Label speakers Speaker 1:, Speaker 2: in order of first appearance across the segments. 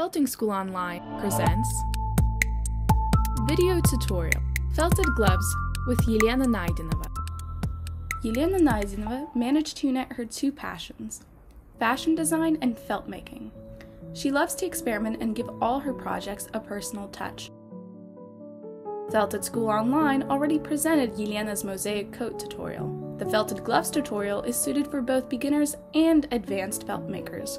Speaker 1: Felting School Online presents Video Tutorial Felted Gloves with Yelena Naidenova. Yelena Naidenova managed to unite her two passions fashion design and felt making. She loves to experiment and give all her projects a personal touch. Felted School Online already presented Yelena's mosaic coat tutorial. The felted gloves tutorial is suited for both beginners and advanced felt makers.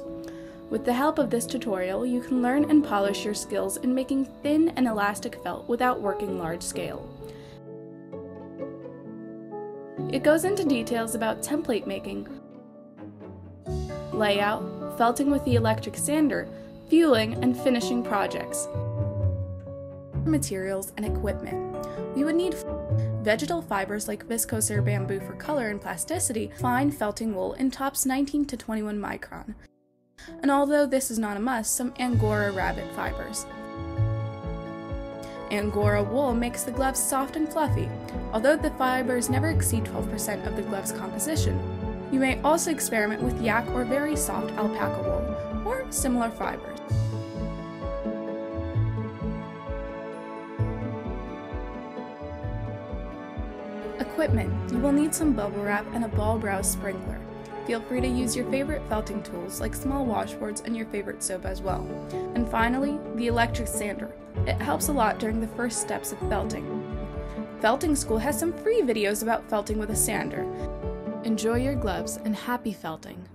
Speaker 1: With the help of this tutorial, you can learn and polish your skills in making thin and elastic felt without working large scale. It goes into details about template making, layout, felting with the electric sander, fulling, and finishing projects. Materials and equipment. We would need vegetal fibers like viscose or bamboo for color and plasticity, fine felting wool in tops 19 to 21 micron, and although this is not a must, some Angora rabbit fibers. Angora wool makes the gloves soft and fluffy, although the fibers never exceed 12% of the glove's composition. You may also experiment with yak or very soft alpaca wool, or similar fibers. Equipment. You will need some bubble wrap and a ball brause sprinkler. Feel free to use your favorite felting tools like small washboards and your favorite soap as well. And finally, the electric sander. It helps a lot during the first steps of felting. Felting School has some free videos about felting with a sander. Enjoy your gloves and happy felting!